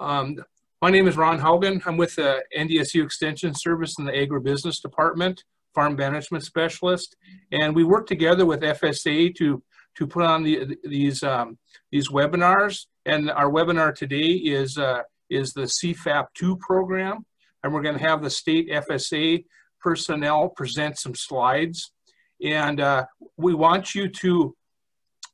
Um, my name is Ron Haugen. I'm with the NDSU Extension Service in the Agribusiness Department, Farm Management Specialist, and we work together with FSA to to put on the, these um, these webinars. And our webinar today is uh, is the CFAP 2 program, and we're going to have the state FSA personnel present some slides. And uh, we want you to,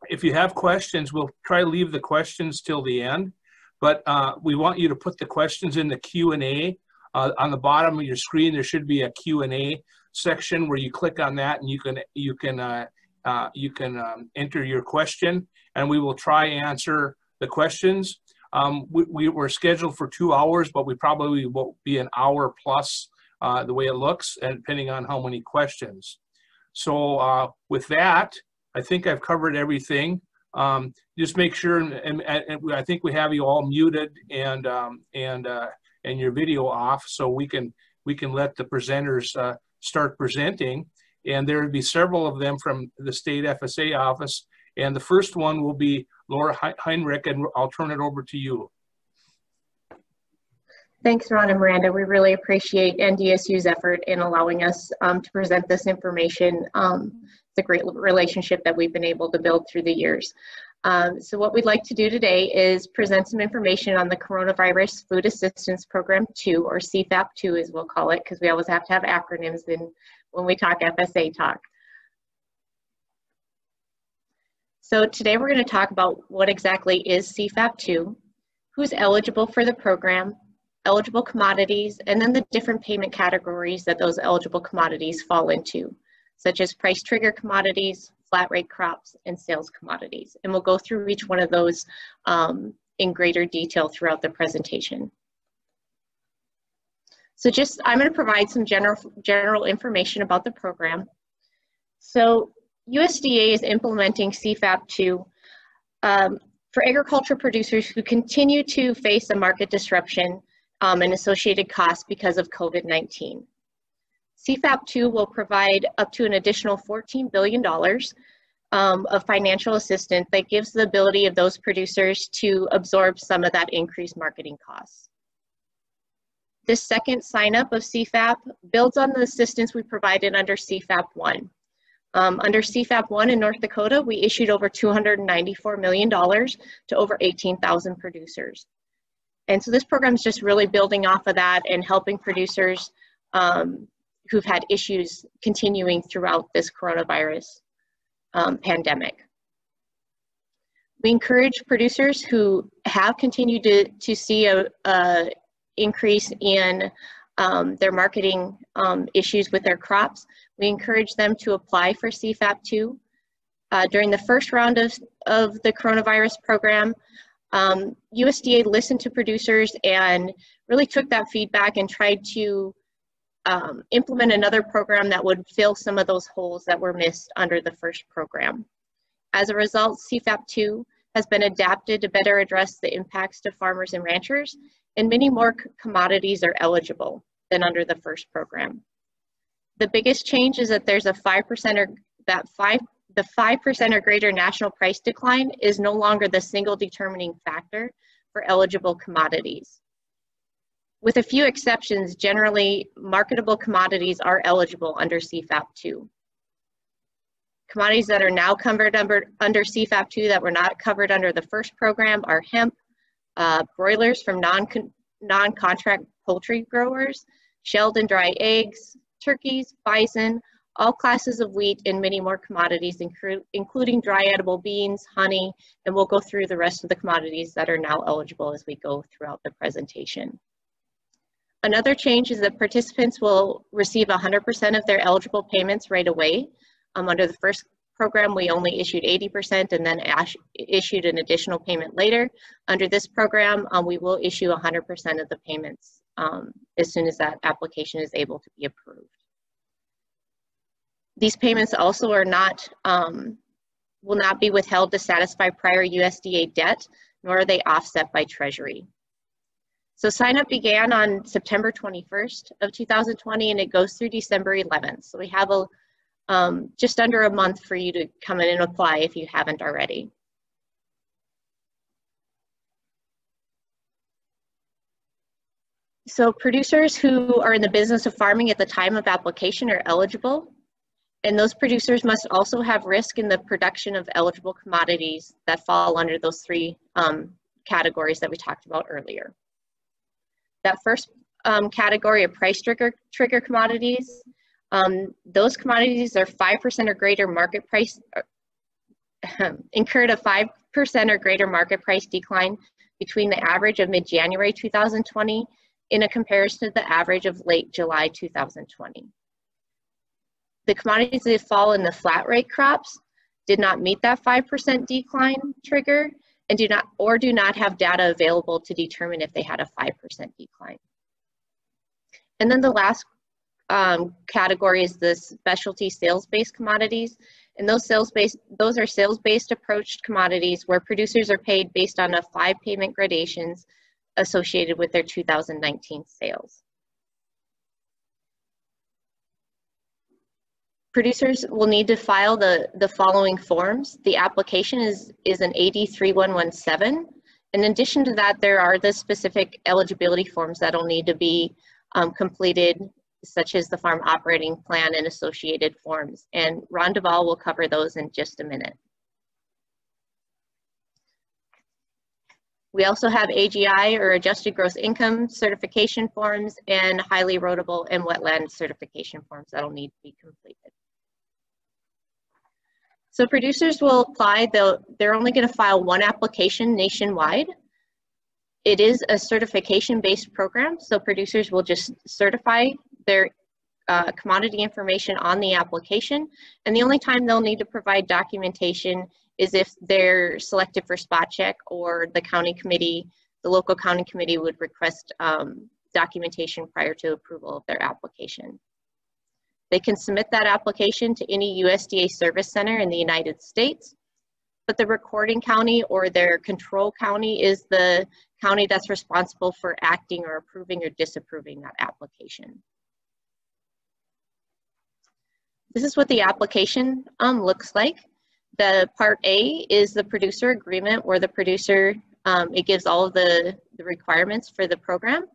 if you have questions, we'll try to leave the questions till the end but uh, we want you to put the questions in the Q&A. Uh, on the bottom of your screen, there should be a Q&A section where you click on that and you can, you can, uh, uh you can um, enter your question and we will try answer the questions. Um, we, we were scheduled for two hours, but we probably will be an hour plus uh, the way it looks and depending on how many questions. So uh, with that, I think I've covered everything. Um, just make sure, and, and, and, I think we have you all muted and um, and uh, and your video off, so we can we can let the presenters uh, start presenting. And there will be several of them from the state FSA office. And the first one will be Laura Heinrich, and I'll turn it over to you. Thanks, Ron and Miranda. We really appreciate NDSU's effort in allowing us um, to present this information. Um, it's a great relationship that we've been able to build through the years. Um, so what we'd like to do today is present some information on the Coronavirus Food Assistance Program 2, or CFAP 2 as we'll call it, because we always have to have acronyms in, when we talk FSA talk. So today we're going to talk about what exactly is CFAP 2, who's eligible for the program, eligible commodities, and then the different payment categories that those eligible commodities fall into such as price trigger commodities, flat rate crops, and sales commodities. And we'll go through each one of those um, in greater detail throughout the presentation. So just, I'm gonna provide some general, general information about the program. So USDA is implementing CFAP 2 um, for agriculture producers who continue to face a market disruption um, and associated costs because of COVID-19. CFAP2 will provide up to an additional $14 billion um, of financial assistance that gives the ability of those producers to absorb some of that increased marketing costs. This second sign up of CFAP builds on the assistance we provided under CFAP 1. Um, under CFAP 1 in North Dakota, we issued over $294 million to over 18,000 producers. And so this program is just really building off of that and helping producers um, who've had issues continuing throughout this coronavirus um, pandemic. We encourage producers who have continued to, to see a, a increase in um, their marketing um, issues with their crops. We encourage them to apply for CFAP2. Uh, during the first round of, of the coronavirus program, um, USDA listened to producers and really took that feedback and tried to um, implement another program that would fill some of those holes that were missed under the first program. As a result, CFAP2 has been adapted to better address the impacts to farmers and ranchers, and many more commodities are eligible than under the first program. The biggest change is that there's a 5% or that 5 the 5% or greater national price decline is no longer the single determining factor for eligible commodities. With a few exceptions, generally marketable commodities are eligible under CFAP 2. Commodities that are now covered under, under CFAP 2 that were not covered under the first program are hemp, uh, broilers from non-contract non poultry growers, shelled and dry eggs, turkeys, bison, all classes of wheat, and many more commodities, including dry edible beans, honey, and we'll go through the rest of the commodities that are now eligible as we go throughout the presentation. Another change is that participants will receive 100% of their eligible payments right away. Um, under the first program, we only issued 80% and then issued an additional payment later. Under this program, um, we will issue 100% of the payments um, as soon as that application is able to be approved. These payments also are not, um, will not be withheld to satisfy prior USDA debt, nor are they offset by Treasury. So sign up began on September 21st of 2020 and it goes through December 11th. So we have a, um, just under a month for you to come in and apply if you haven't already. So producers who are in the business of farming at the time of application are eligible. And those producers must also have risk in the production of eligible commodities that fall under those three um, categories that we talked about earlier. That first um, category of price trigger, trigger commodities, um, those commodities are 5% or greater market price, uh, incurred a 5% or greater market price decline between the average of mid-January 2020 in a comparison to the average of late July 2020. The commodities that fall in the flat rate crops did not meet that 5% decline trigger and do not or do not have data available to determine if they had a 5% decline. And then the last um, category is the specialty sales-based commodities. And those sales-based, those are sales-based approached commodities where producers are paid based on a five payment gradations associated with their 2019 sales. Producers will need to file the, the following forms. The application is, is an AD 3117. In addition to that, there are the specific eligibility forms that'll need to be um, completed, such as the farm operating plan and associated forms. And Ron Duvall will cover those in just a minute. We also have AGI or adjusted gross income certification forms and highly erodible and wetland certification forms that'll need to be completed. So producers will apply, they'll, they're only gonna file one application nationwide. It is a certification-based program, so producers will just certify their uh, commodity information on the application, and the only time they'll need to provide documentation is if they're selected for spot check or the county committee, the local county committee would request um, documentation prior to approval of their application. They can submit that application to any USDA service center in the United States, but the recording county or their control county is the county that's responsible for acting or approving or disapproving that application. This is what the application um, looks like. The part A is the producer agreement where the producer, um, it gives all of the, the requirements for the program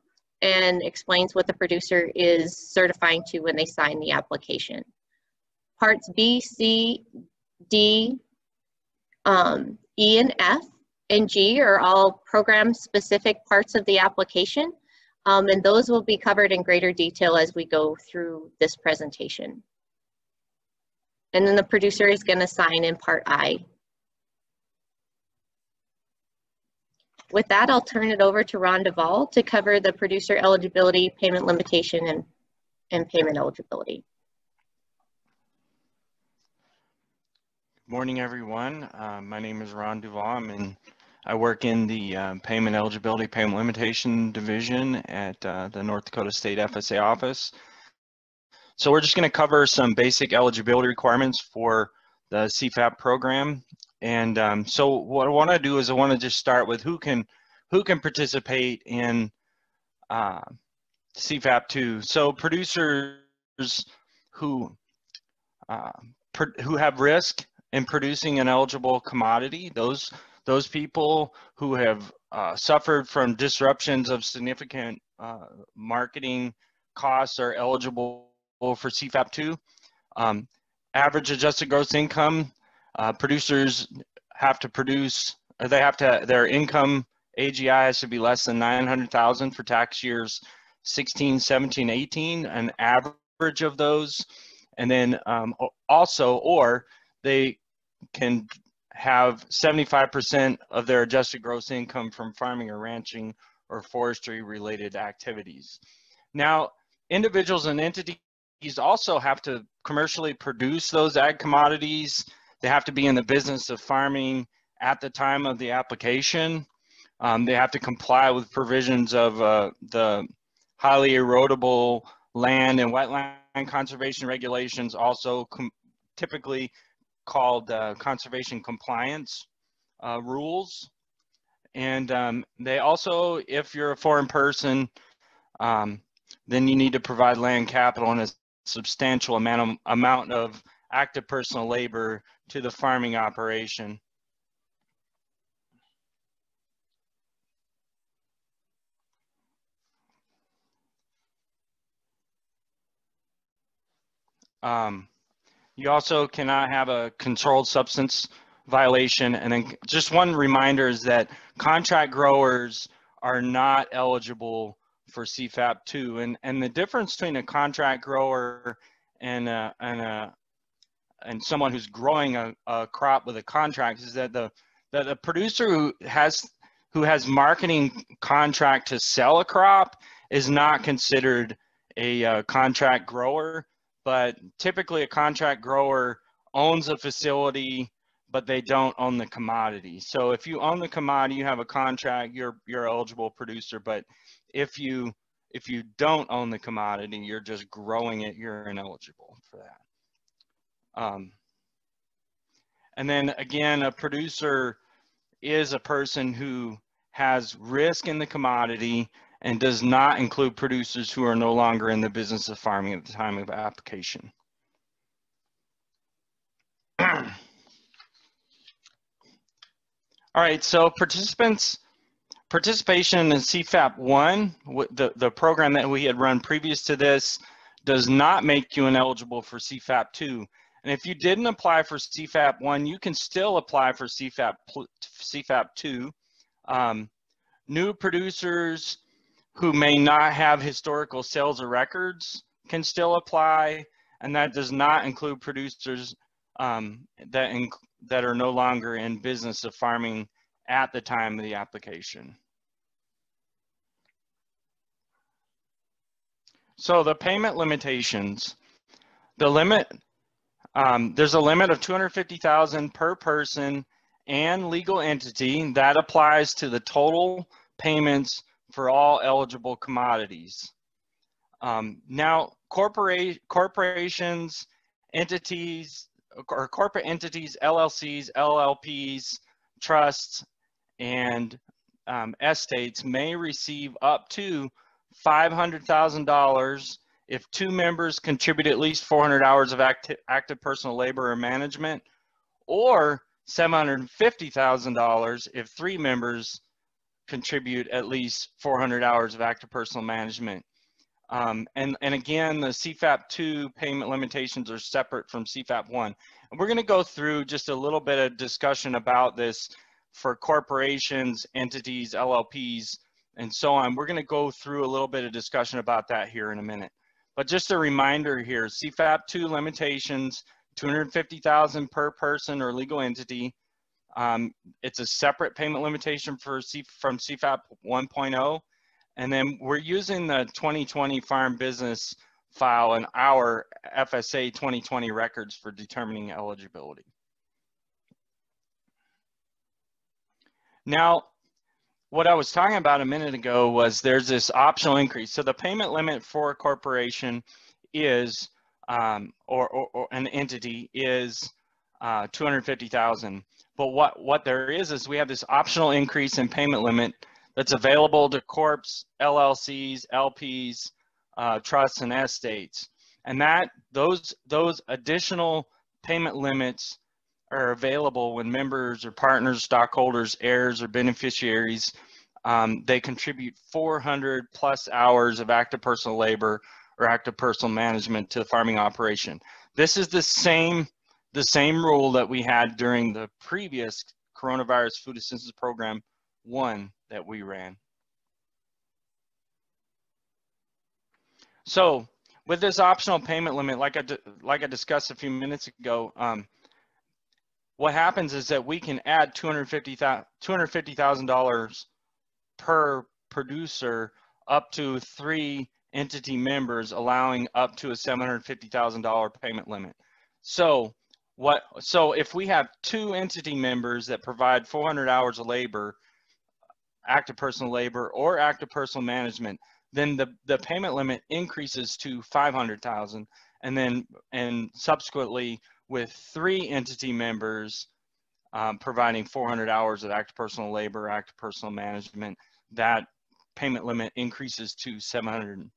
and explains what the producer is certifying to when they sign the application. Parts B, C, D, um, E, and F, and G are all program-specific parts of the application, um, and those will be covered in greater detail as we go through this presentation. And then the producer is going to sign in part I. With that, I'll turn it over to Ron Duvall to cover the producer eligibility, payment limitation, and, and payment eligibility. Good morning, everyone. Uh, my name is Ron Duvall. In, I work in the uh, payment eligibility, payment limitation division at uh, the North Dakota State FSA office. So we're just going to cover some basic eligibility requirements for the CFAP program. And um, so what I want to do is I want to just start with who can who can participate in uh, CFAP 2. So producers who uh, who have risk in producing an eligible commodity, those those people who have uh, suffered from disruptions of significant uh, marketing costs are eligible for CFAP 2. Um, average adjusted gross income, uh, producers have to produce, they have to, their income AGI has to be less than 900,000 for tax years 16, 17, 18, an average of those. And then um, also, or they can have 75% of their adjusted gross income from farming or ranching or forestry related activities. Now, individuals and entities also have to commercially produce those ag commodities. They have to be in the business of farming at the time of the application. Um, they have to comply with provisions of uh, the highly erodible land and wetland conservation regulations, also typically called uh, conservation compliance uh, rules. And um, they also, if you're a foreign person, um, then you need to provide land capital in a substantial amount of, amount of active personal labor to the farming operation. Um, you also cannot have a controlled substance violation. And then just one reminder is that contract growers are not eligible for CFAP 2. And, and the difference between a contract grower and a, and a and someone who's growing a, a crop with a contract is that the that producer who has who has marketing contract to sell a crop is not considered a uh, contract grower, but typically a contract grower owns a facility, but they don't own the commodity. So if you own the commodity, you have a contract, you're you're eligible producer. But if you if you don't own the commodity, you're just growing it, you're ineligible for that. Um, and then again, a producer is a person who has risk in the commodity and does not include producers who are no longer in the business of farming at the time of application. All right, so participants, participation in CFAP 1, the, the program that we had run previous to this, does not make you ineligible for CFAP 2. And if you didn't apply for CFAP 1, you can still apply for CFAP, CFAP 2. Um, new producers who may not have historical sales or records can still apply, and that does not include producers um, that, inc that are no longer in business of farming at the time of the application. So the payment limitations, the limit, um, there's a limit of 250,000 per person and legal entity that applies to the total payments for all eligible commodities. Um, now, corporations, entities, or corporate entities, LLCs, LLPs, trusts, and um, estates may receive up to $500,000 if two members contribute at least 400 hours of acti active personal labor or management, or $750,000 if three members contribute at least 400 hours of active personal management. Um, and, and again, the CFAP 2 payment limitations are separate from CFAP 1. And we're going to go through just a little bit of discussion about this for corporations, entities, LLPs, and so on. We're going to go through a little bit of discussion about that here in a minute. But just a reminder here, CFAP 2 limitations, 250,000 per person or legal entity. Um, it's a separate payment limitation for C from CFAP 1.0. And then we're using the 2020 farm business file and our FSA 2020 records for determining eligibility. Now, what I was talking about a minute ago was there's this optional increase. So the payment limit for a corporation is, um, or, or, or, an entity is uh, 250,000. But what, what there is, is we have this optional increase in payment limit that's available to corps, LLCs, LPs, uh, trusts, and estates. And that those those additional payment limits are available when members or partners, stockholders, heirs, or beneficiaries, um, they contribute 400 plus hours of active personal labor or active personal management to the farming operation. This is the same, the same rule that we had during the previous coronavirus food assistance program one that we ran. So with this optional payment limit, like I, like I discussed a few minutes ago, um, what happens is that we can add $250,000 per producer up to three entity members, allowing up to a $750,000 payment limit. So what? So if we have two entity members that provide 400 hours of labor, active personal labor or active personal management, then the, the payment limit increases to 500,000 and then and subsequently with three entity members um, providing 400 hours of active personal labor, active personal management, that payment limit increases to $750,000.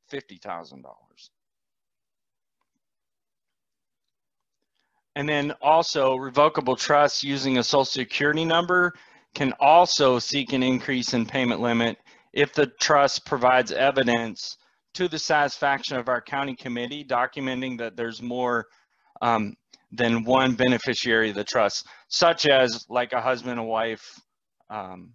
And then also revocable trusts using a social security number can also seek an increase in payment limit if the trust provides evidence to the satisfaction of our county committee documenting that there's more um, than one beneficiary of the trust, such as like a husband and wife um,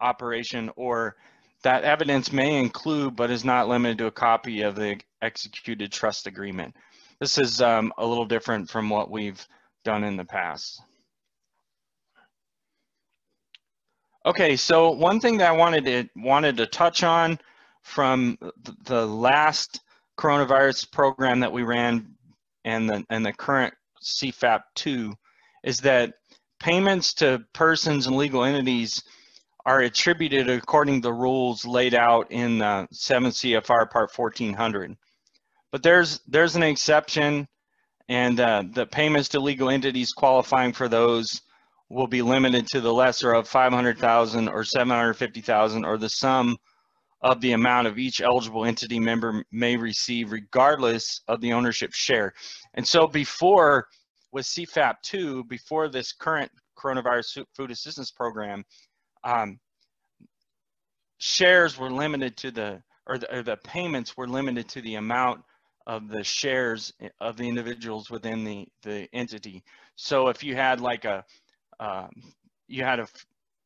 operation, or that evidence may include, but is not limited to a copy of the executed trust agreement. This is um, a little different from what we've done in the past. Okay, so one thing that I wanted to wanted to touch on from the last coronavirus program that we ran and the and the current CFAP 2 is that payments to persons and legal entities are attributed according to the rules laid out in uh, 7 CFR Part 1400. But there's there's an exception, and uh, the payments to legal entities qualifying for those will be limited to the lesser of 500,000 or 750,000 or the sum of the amount of each eligible entity member may receive regardless of the ownership share. And so before with CFAP 2, before this current coronavirus food assistance program, um, shares were limited to the or, the, or the payments were limited to the amount of the shares of the individuals within the, the entity. So if you had like a, um, you had a,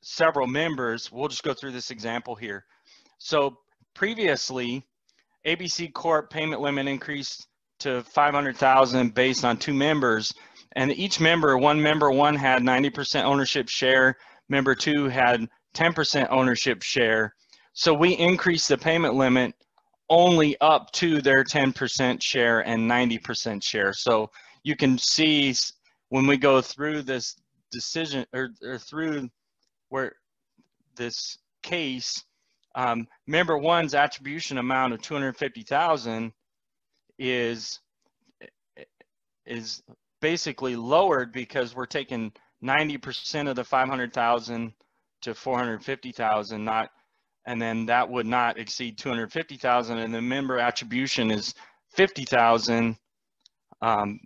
several members, we'll just go through this example here. So previously, ABC Corp payment limit increased to 500,000 based on two members, and each member, one member one had 90% ownership share, member two had 10% ownership share. So we increased the payment limit only up to their 10% share and 90% share. So you can see when we go through this decision or, or through where this case, um, member one's attribution amount of 250,000 is is basically lowered because we're taking 90% of the 500,000 to 450,000, not, and then that would not exceed 250,000, and the member attribution is 50,000 um,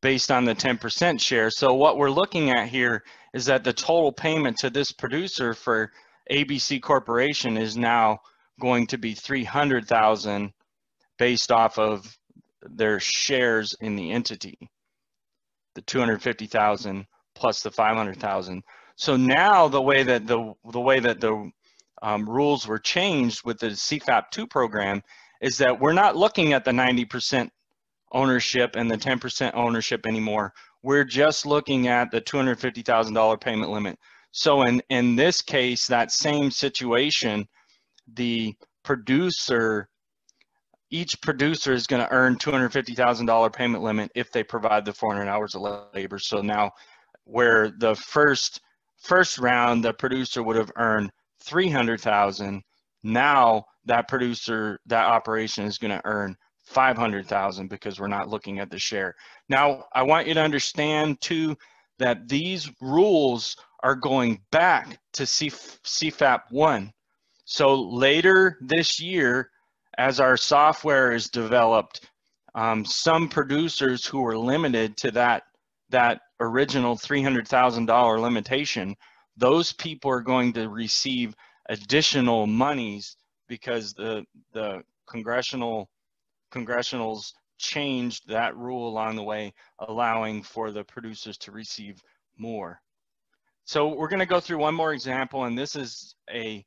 based on the 10% share. So what we're looking at here is that the total payment to this producer for ABC Corporation is now going to be 300,000 based off of their shares in the entity, the 250,000 plus the 500,000. So now the way that the the way that the um, rules were changed with the CFAP 2 program is that we're not looking at the 90% ownership and the 10% ownership anymore. We're just looking at the $250,000 payment limit. So in, in this case, that same situation, the producer, each producer is going to earn $250,000 payment limit if they provide the 400 hours of labor. So now where the first first round, the producer would have earned 300,000. Now that producer, that operation is going to earn 500,000 because we're not looking at the share. Now, I want you to understand too that these rules are going back to CFAP 1. So later this year, as our software is developed, um, some producers who are limited to that, that original $300,000 limitation, those people are going to receive additional monies because the, the congressional congressionals changed that rule along the way, allowing for the producers to receive more. So we're going to go through one more example, and this is a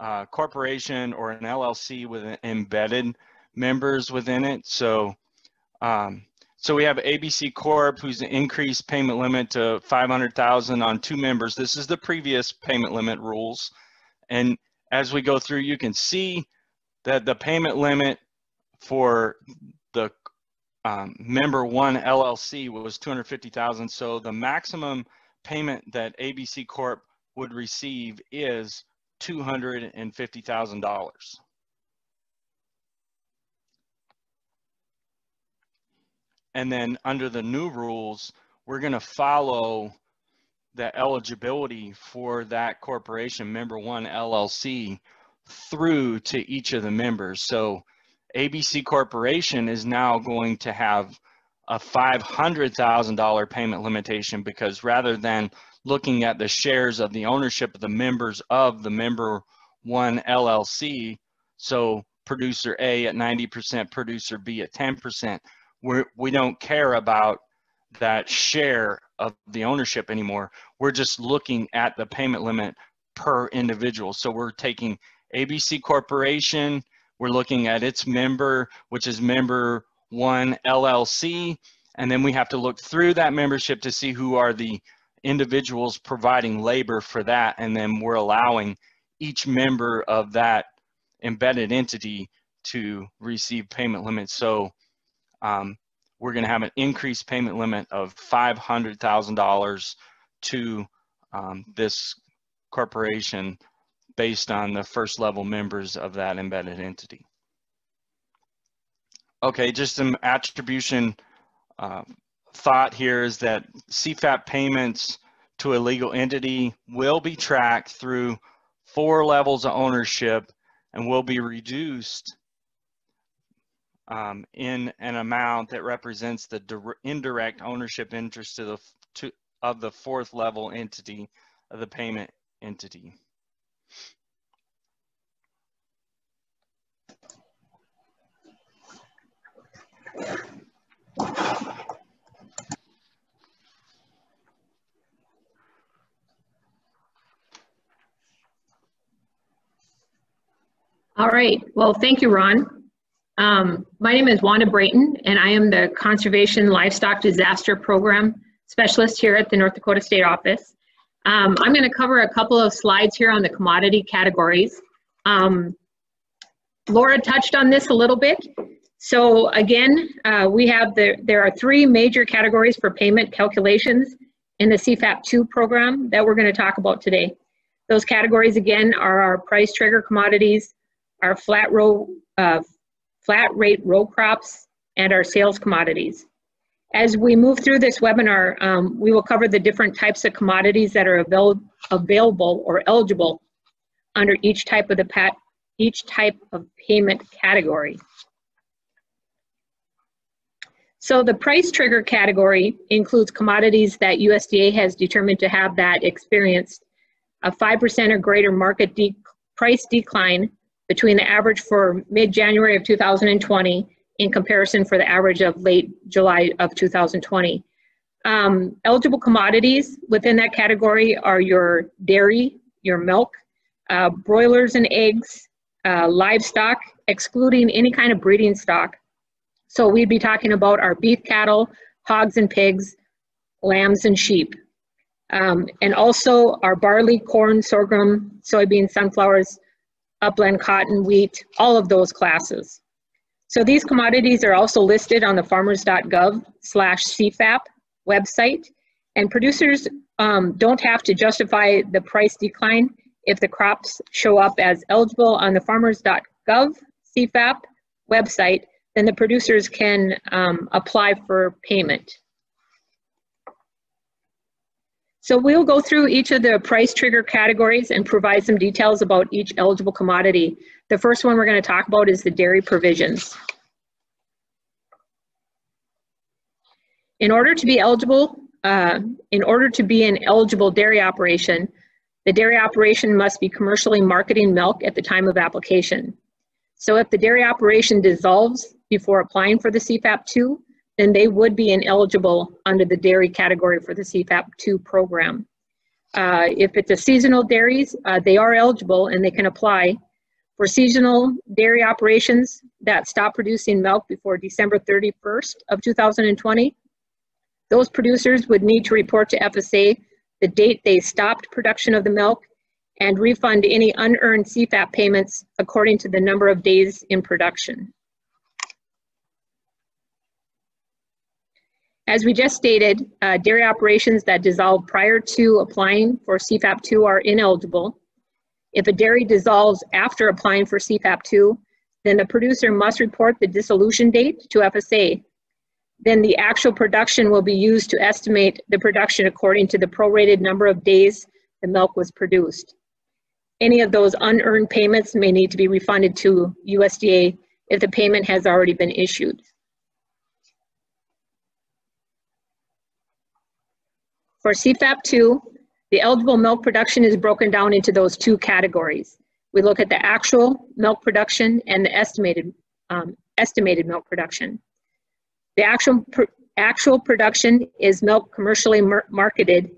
uh, corporation or an LLC with embedded members within it. So, um, so we have ABC Corp, who's increased payment limit to 500,000 on two members. This is the previous payment limit rules, and as we go through, you can see that the payment limit for the um, member one LLC was 250,000. So the maximum payment that ABC Corp would receive is $250,000. And then under the new rules, we're going to follow the eligibility for that corporation, member one LLC, through to each of the members. So ABC Corporation is now going to have a $500,000 payment limitation because rather than looking at the shares of the ownership of the members of the member one LLC, so producer A at 90%, producer B at 10%, we're, we don't care about that share of the ownership anymore. We're just looking at the payment limit per individual. So we're taking ABC Corporation, we're looking at its member, which is member one LLC, and then we have to look through that membership to see who are the individuals providing labor for that, and then we're allowing each member of that embedded entity to receive payment limits. So um, we're going to have an increased payment limit of $500,000 to um, this corporation based on the first level members of that embedded entity. Okay, just some attribution uh, thought here is that CFAP payments to a legal entity will be tracked through four levels of ownership and will be reduced um, in an amount that represents the indirect ownership interest of the, to, of the fourth level entity of the payment entity. All right. Well, thank you, Ron. Um, my name is Wanda Brayton, and I am the Conservation Livestock Disaster Program Specialist here at the North Dakota State Office. Um, I'm going to cover a couple of slides here on the commodity categories. Um, Laura touched on this a little bit. So again, uh, we have the, there are three major categories for payment calculations in the CFAP2 program that we're going to talk about today. Those categories again are our price trigger commodities, our flat row, uh, flat rate row crops, and our sales commodities. As we move through this webinar, um, we will cover the different types of commodities that are avail available or eligible under each type of the pat each type of payment category. So the price trigger category includes commodities that USDA has determined to have that experienced a 5% or greater market de price decline between the average for mid-January of 2020 in comparison for the average of late July of 2020. Um, eligible commodities within that category are your dairy, your milk, uh, broilers and eggs, uh, livestock, excluding any kind of breeding stock. So we'd be talking about our beef cattle, hogs and pigs, lambs and sheep. Um, and also our barley, corn, sorghum, soybeans, sunflowers, upland cotton, wheat, all of those classes. So these commodities are also listed on the farmers.gov slash CFAP website. And producers um, don't have to justify the price decline if the crops show up as eligible on the farmers.gov CFAP website, then the producers can um, apply for payment. So we'll go through each of the price trigger categories and provide some details about each eligible commodity. The first one we're going to talk about is the dairy provisions. In order to be eligible, uh, in order to be an eligible dairy operation, the dairy operation must be commercially marketing milk at the time of application. So if the dairy operation dissolves before applying for the CFAP 2, then they would be ineligible under the dairy category for the CFAP 2 program. Uh, if it's a seasonal dairies, uh, they are eligible and they can apply. For seasonal dairy operations that stop producing milk before December 31st of 2020, those producers would need to report to FSA the date they stopped production of the milk and refund any unearned CFAP payments according to the number of days in production. As we just stated, uh, dairy operations that dissolve prior to applying for CFAP2 are ineligible. If a dairy dissolves after applying for CFAP2, then the producer must report the dissolution date to FSA. Then the actual production will be used to estimate the production according to the prorated number of days the milk was produced. Any of those unearned payments may need to be refunded to USDA if the payment has already been issued. For CFAP2, the eligible milk production is broken down into those two categories. We look at the actual milk production and the estimated, um, estimated milk production. The actual, pr- actual production is milk commercially mar- marketed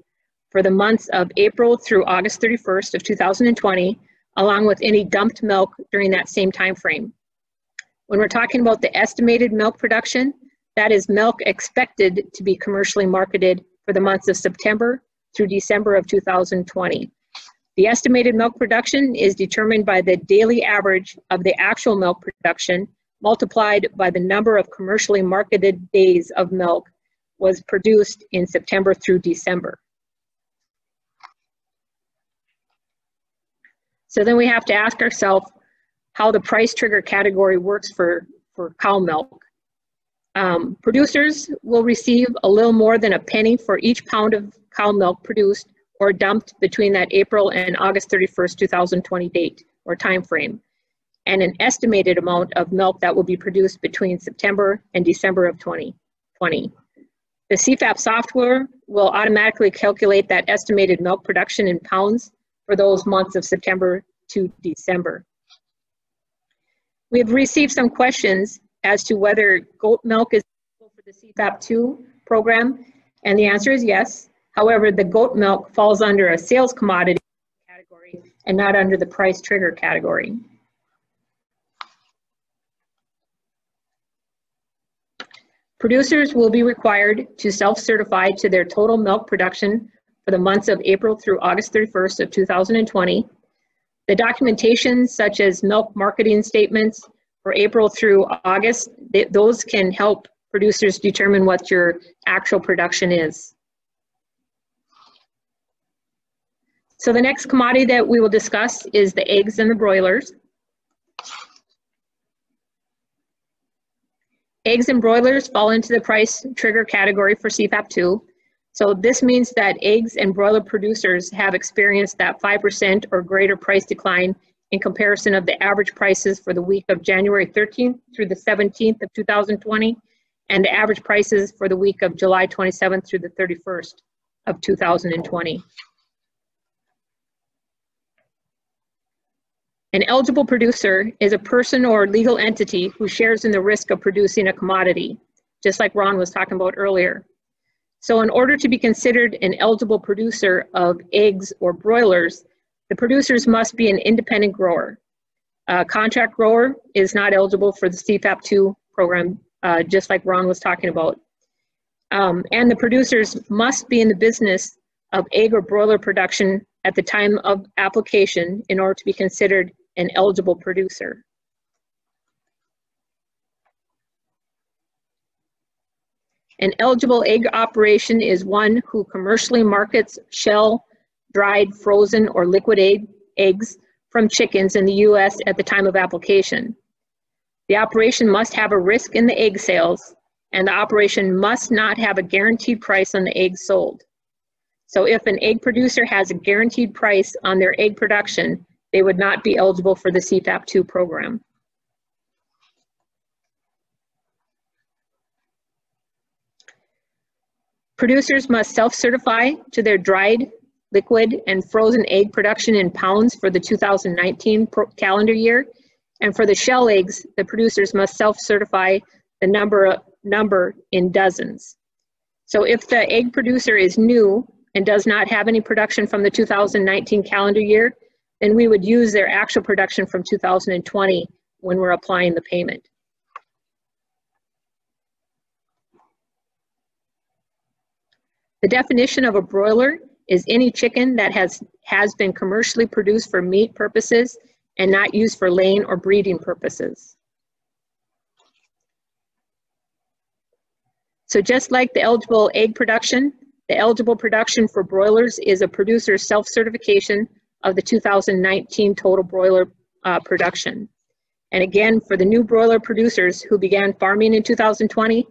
for the months of April through August 31st of 2020, along with any dumped milk during that same time frame. When we're talking about the estimated milk production, that is milk expected to be commercially marketed for the months of September through December of 2020. The estimated milk production is determined by the daily average of the actual milk production multiplied by the number of commercially marketed days of milk was produced in September through December. So then we have to ask ourselves how the price trigger category works for, for cow milk. Um, producers will receive a little more than a penny for each pound of cow milk produced or dumped between that April and August 31st, 2020 date or time frame, and an estimated amount of milk that will be produced between September and December of 2020. The CFAP software will automatically calculate that estimated milk production in pounds for those months of September to December. We have received some questions as to whether goat milk is for the CFAP2 program, and the answer is yes. However, the goat milk falls under a sales commodity category and not under the price trigger category. Producers will be required to self-certify to their total milk production for the months of April through August 31st of 2020. The documentation such as milk marketing statements for April through August, th those can help producers determine what your actual production is. So the next commodity that we will discuss is the eggs and the broilers. Eggs and broilers fall into the price trigger category for CFAP2. So this means that eggs and broiler producers have experienced that 5% or greater price decline in comparison of the average prices for the week of January 13th through the 17th of 2020 and the average prices for the week of July 27th through the 31st of 2020. An eligible producer is a person or legal entity who shares in the risk of producing a commodity, just like Ron was talking about earlier. So in order to be considered an eligible producer of eggs or broilers, the producers must be an independent grower. A contract grower is not eligible for the CFAP2 program, uh, just like Ron was talking about. Um, and the producers must be in the business of egg or broiler production at the time of application in order to be considered an eligible producer. An eligible egg operation is one who commercially markets shell, dried, frozen, or liquid egg, eggs from chickens in the U.S. at the time of application. The operation must have a risk in the egg sales, and the operation must not have a guaranteed price on the eggs sold. So if an egg producer has a guaranteed price on their egg production, they would not be eligible for the CFAP2 program. Producers must self-certify to their dried, liquid, and frozen egg production in pounds for the 2019 calendar year. And for the shell eggs, the producers must self-certify the number, number in dozens. So if the egg producer is new and does not have any production from the 2019 calendar year, then we would use their actual production from 2020 when we're applying the payment. The definition of a broiler is any chicken that has, has been commercially produced for meat purposes and not used for laying or breeding purposes. So just like the eligible egg production, the eligible production for broilers is a producer's self-certification of the 2019 total broiler uh, production. And again, for the new broiler producers who began farming in 2020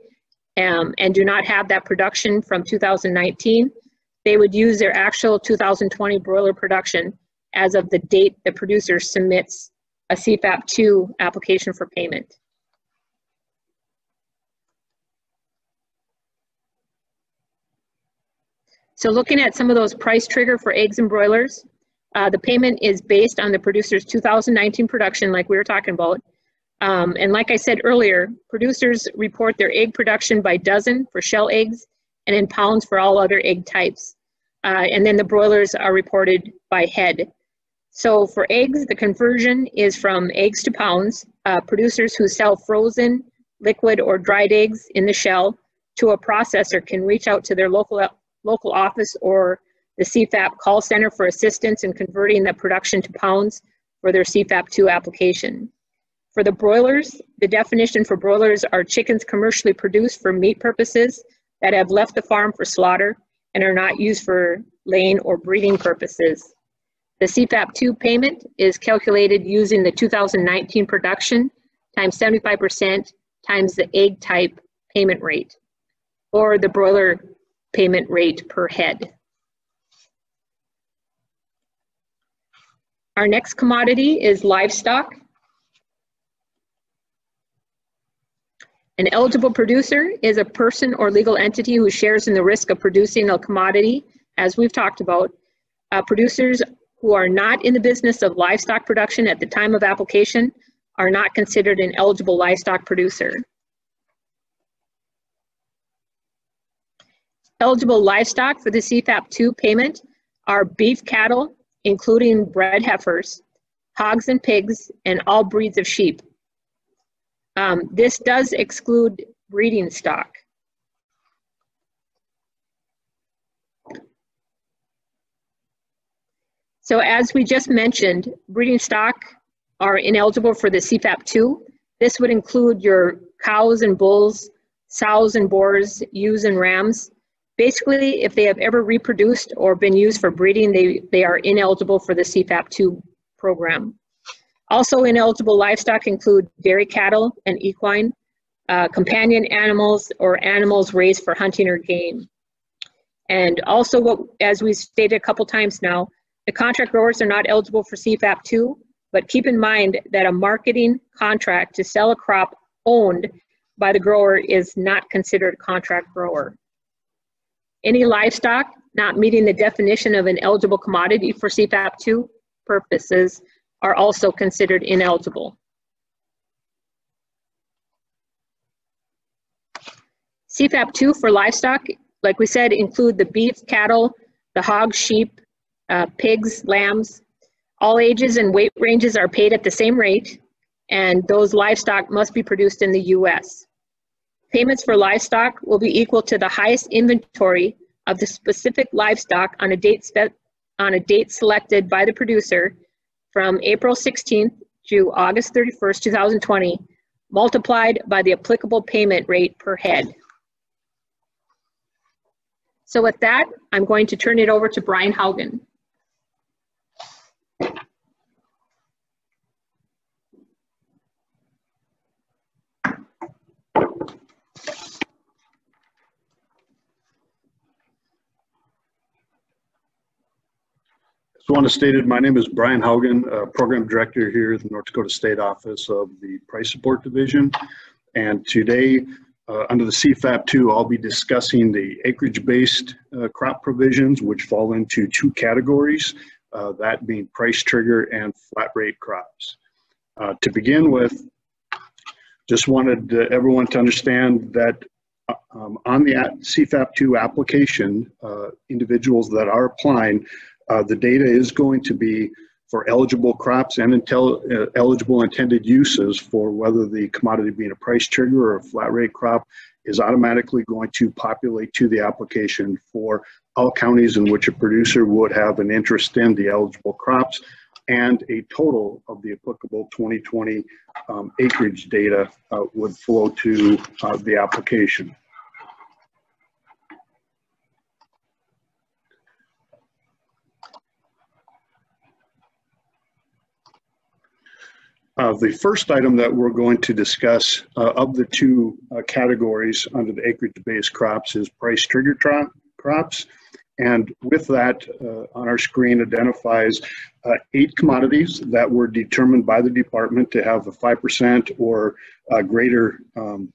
um, and do not have that production from 2019, they would use their actual 2020 broiler production as of the date the producer submits a CFAP2 application for payment. So looking at some of those price trigger for eggs and broilers, uh, the payment is based on the producer's 2019 production, like we were talking about. Um, and like I said earlier, producers report their egg production by dozen for shell eggs and in pounds for all other egg types. Uh, and then the broilers are reported by head. So for eggs, the conversion is from eggs to pounds. Uh, producers who sell frozen, liquid, or dried eggs in the shell to a processor can reach out to their local, local office or the CFAP call center for assistance in converting the production to pounds for their CFAP2 application. For the broilers, the definition for broilers are chickens commercially produced for meat purposes that have left the farm for slaughter and are not used for laying or breeding purposes. The CFAP2 payment is calculated using the 2019 production times 75% times the egg type payment rate or the broiler payment rate per head. Our next commodity is livestock. An eligible producer is a person or legal entity who shares in the risk of producing a commodity, as we've talked about. Uh, producers who are not in the business of livestock production at the time of application are not considered an eligible livestock producer. Eligible livestock for the CFAP2 payment are beef cattle, including bred heifers, hogs and pigs, and all breeds of sheep. Um, this does exclude breeding stock. So as we just mentioned, breeding stock are ineligible for the CFAP2. This would include your cows and bulls, sows and boars, ewes and rams. Basically, if they have ever reproduced or been used for breeding, they, they are ineligible for the CFAP2 program. Also ineligible livestock include dairy cattle and equine, uh, companion animals, or animals raised for hunting or game. And also, what, as we stated a couple times now, the contract growers are not eligible for CFAP 2, but keep in mind that a marketing contract to sell a crop owned by the grower is not considered a contract grower. Any livestock not meeting the definition of an eligible commodity for CFAP 2 purposes are also considered ineligible. CFAP 2 for livestock, like we said, include the beef, cattle, the hogs, sheep, uh, pigs, lambs. All ages and weight ranges are paid at the same rate, and those livestock must be produced in the US. Payments for livestock will be equal to the highest inventory of the specific livestock on a date, on a date selected by the producer from April 16th to August 31st, 2020, multiplied by the applicable payment rate per head. So with that, I'm going to turn it over to Brian Haugen. To stated, my name is Brian Haugen, uh, Program Director here at the North Dakota State Office of the Price Support Division. And today, uh, under the CFAP2, I'll be discussing the acreage-based uh, crop provisions, which fall into two categories, uh, that being price trigger and flat rate crops. Uh, to begin with, just wanted everyone to understand that uh, um, on the CFAP2 application, individuals that are applying uh, the data is going to be for eligible crops and uh, eligible intended uses for whether the commodity being a price trigger or a flat rate crop is automatically going to populate to the application for all counties in which a producer would have an interest in the eligible crops and a total of the applicable 2020 um, acreage data uh, would flow to uh, the application. Uh, the first item that we're going to discuss uh, of the two uh, categories under the acreage-based crops is price trigger crops. And with that, uh, on our screen identifies uh, eight commodities that were determined by the department to have a 5% or greater um,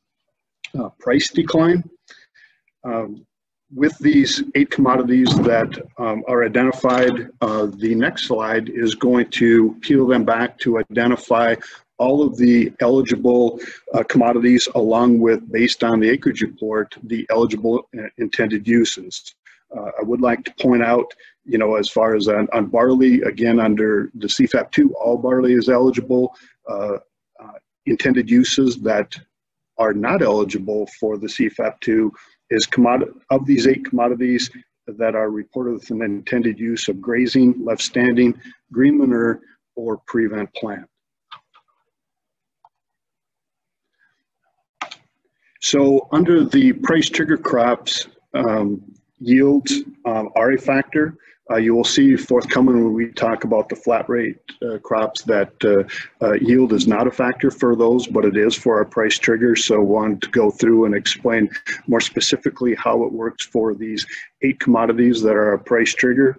uh, price decline. Um, with these eight commodities that um, are identified, uh, the next slide is going to peel them back to identify all of the eligible uh, commodities along with, based on the acreage report, the eligible intended uses. Uh, I would like to point out, you know, as far as on, on barley, again, under the CFAP 2, all barley is eligible. Uh, uh, intended uses that are not eligible for the CFAP 2 is of these eight commodities that are reported with an intended use of grazing, left standing, green manure, or prevent plant. So under the price trigger crops, um, yields um, are a factor. Uh, you will see forthcoming when we talk about the flat rate uh, crops that uh, uh yield is not a factor for those, but it is for our price triggers. So wanted to go through and explain more specifically how it works for these eight commodities that are a price trigger.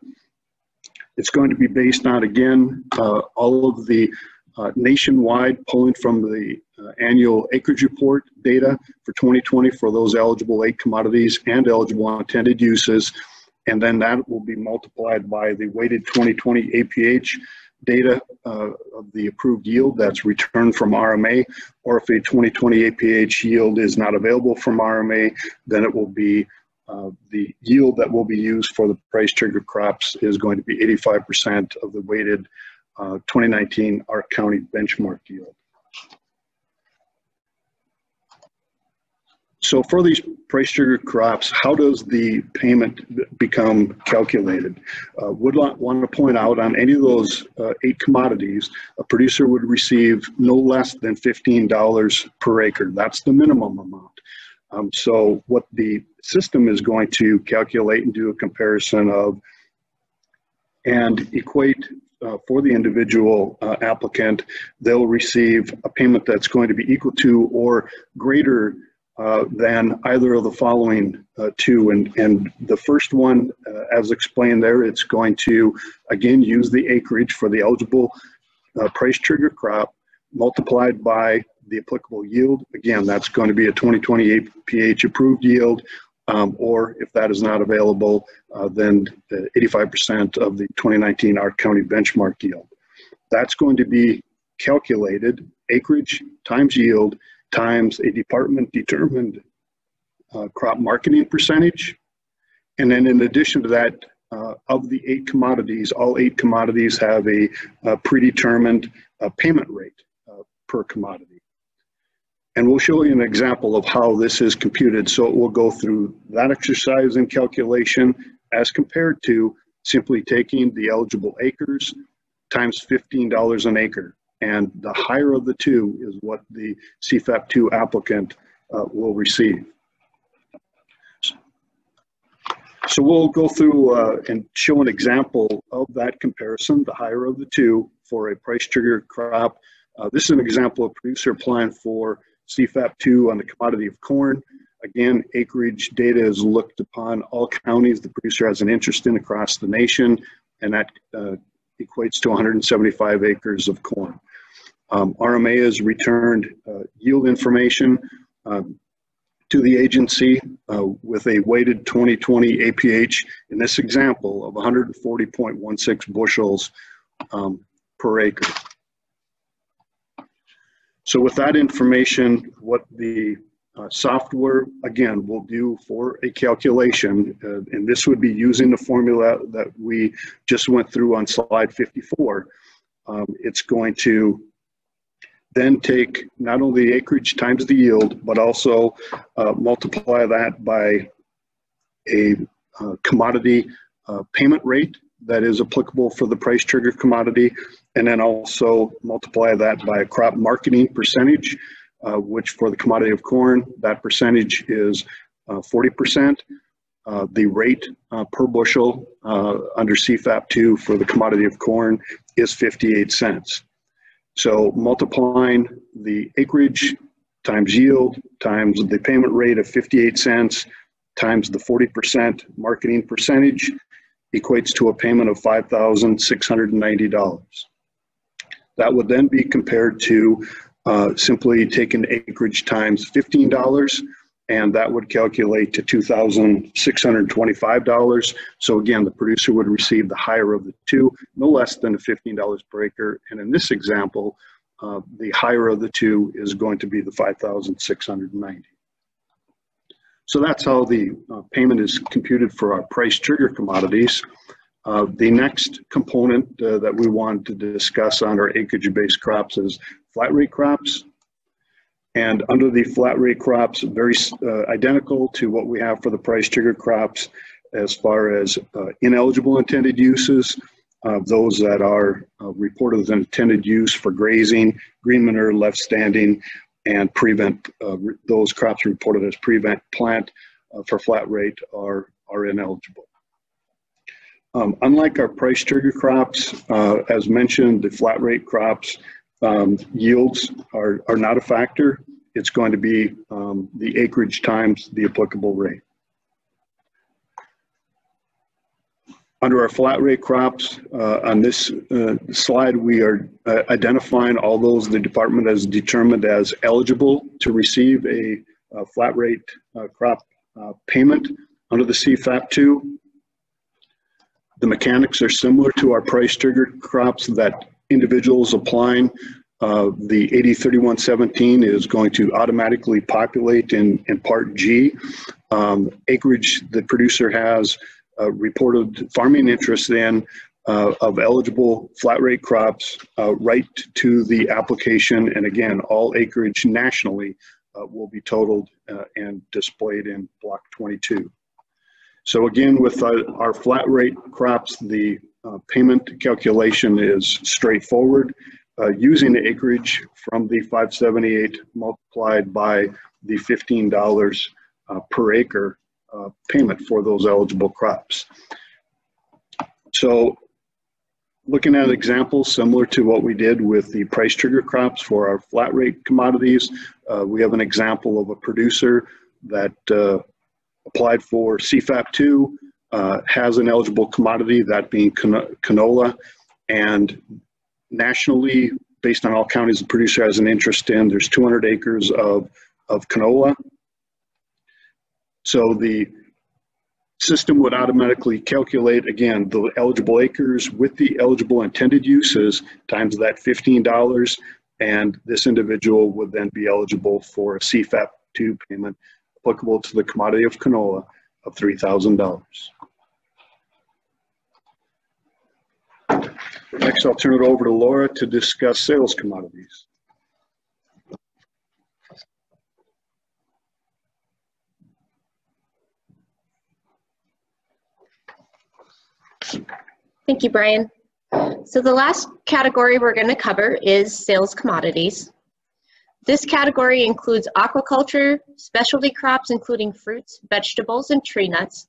It's going to be based on, again, uh, all of the uh, nationwide pulling from the uh, annual acreage report data for 2020 for those eligible eight commodities and eligible intended uses. And then that will be multiplied by the weighted 2020 APH data uh, of the approved yield that's returned from RMA, or if a 2020 APH yield is not available from RMA, then it will be uh, the yield that will be used for the price trigger crops is going to be 85% of the weighted uh, 2019 ARC-County benchmark yield. So for these price trigger crops, how does the payment become calculated? Uh, would want to point out on any of those uh, eight commodities, a producer would receive no less than $15 per acre. That's the minimum amount. Um, so what the system is going to calculate and do a comparison of and equate uh, for the individual uh, applicant, they'll receive a payment that's going to be equal to or greater uh, than either of the following uh, two. And, and the first one, uh, as explained there, it's going to, again, use the acreage for the eligible uh, price trigger crop multiplied by the applicable yield. Again, that's going to be a 2020 APH approved yield um, or if that is not available, uh, then 85% of the 2019 ARC-County benchmark yield. That's going to be calculated acreage times yield times a department determined uh, crop marketing percentage. And then in addition to that, uh, of the eight commodities, all eight commodities have a, a predetermined uh, payment rate uh, per commodity. And we'll show you an example of how this is computed. So it will go through that exercise and calculation as compared to simply taking the eligible acres times $15 an acre. And the higher of the two is what the CFAP 2 applicant uh, will receive. So we'll go through uh, and show an example of that comparison, the higher of the two for a price trigger crop. Uh, this is an example of producer applying for CFAP2 on the commodity of corn. Again, acreage data is looked upon all counties the producer has an interest in across the nation, and that uh, equates to 175 acres of corn. Um, RMA has returned uh, yield information um, to the agency uh, with a weighted 2020 APH in this example of 140.16 bushels um, per acre. So with that information, what the uh, software, again, will do for a calculation, uh, and this would be using the formula that we just went through on slide 54. Um, it's going to then take not only the acreage times the yield, but also uh, multiply that by a uh, commodity uh, payment rate that is applicable for the price trigger commodity, and then also multiply that by a crop marketing percentage, uh, which for the commodity of corn, that percentage is uh, 40%. Uh, the rate uh, per bushel uh, under CFAP 2 for the commodity of corn is 58 cents. So multiplying the acreage times yield times the payment rate of 58 cents times the 40% marketing percentage equates to a payment of $5,690. That would then be compared to uh, simply taking acreage times $15 and that would calculate to $2,625. So again, the producer would receive the higher of the two, no less than $15 per acre. And in this example, uh, the higher of the two is going to be the 5,690. So that's how the uh, payment is computed for our price trigger commodities. Uh, the next component uh, that we want to discuss on our acreage-based crops is flat rate crops. And under the flat rate crops, very uh, identical to what we have for the price trigger crops as far as uh, ineligible intended uses, those that are uh, reported as intended use for grazing, green manure left standing, and prevent, uh, those crops reported as prevent plant uh, for flat rate are, are ineligible. Um, unlike our price trigger crops, uh, as mentioned, the flat rate crops um, yields are, are not a factor. It's going to be um, the acreage times the applicable rate. Under our flat rate crops, uh, on this uh, slide, we are uh, identifying all those the department has determined as eligible to receive a, a flat rate uh, crop uh, payment under the CFAP 2. The mechanics are similar to our price trigger crops that individuals applying uh, the AD-3117 is going to automatically populate in, in Part G. Um, acreage the producer has uh, reported farming interest then uh, of eligible flat rate crops uh, right to the application. And again, all acreage nationally uh, will be totaled uh, and displayed in block 22. So again, with our, our flat rate crops, the uh, payment calculation is straightforward. using the acreage from the 578 multiplied by the $15 per acre uh, payment for those eligible crops. So looking at examples similar to what we did with the price trigger crops for our flat rate commodities, uh, we have an example of a producer that uh, applied for CFAP 2, uh, has an eligible commodity, that being canola, and nationally, based on all counties the producer has an interest in, there's 200 acres of, of canola so the system would automatically calculate, again, the eligible acres with the eligible intended uses times that $15, and this individual would then be eligible for a CFAP 2 payment applicable to the commodity of canola of $3,000. Next, I'll turn it over to Laura to discuss sales commodities. Thank you, Brian. So the last category we're going to cover is sales commodities. This category includes aquaculture, specialty crops including fruits, vegetables, and tree nuts.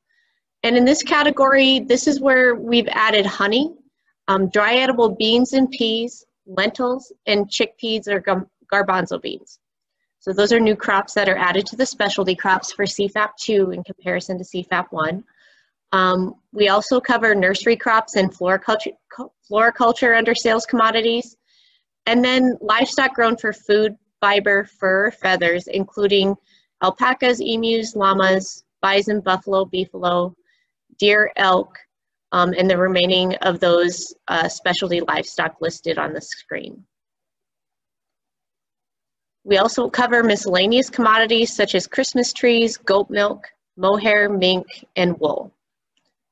And in this category, this is where we've added honey, um, dry edible beans and peas, lentils, and chickpeas or garbanzo beans. So those are new crops that are added to the specialty crops for CFAP 2 in comparison to CFAP 1. Um, we also cover nursery crops and floriculture, floriculture under sales commodities, and then livestock grown for food, fiber, fur, feathers, including alpacas, emus, llamas, bison, buffalo, beefalo, deer, elk, um, and the remaining of those uh, specialty livestock listed on the screen. We also cover miscellaneous commodities such as Christmas trees, goat milk, mohair, mink, and wool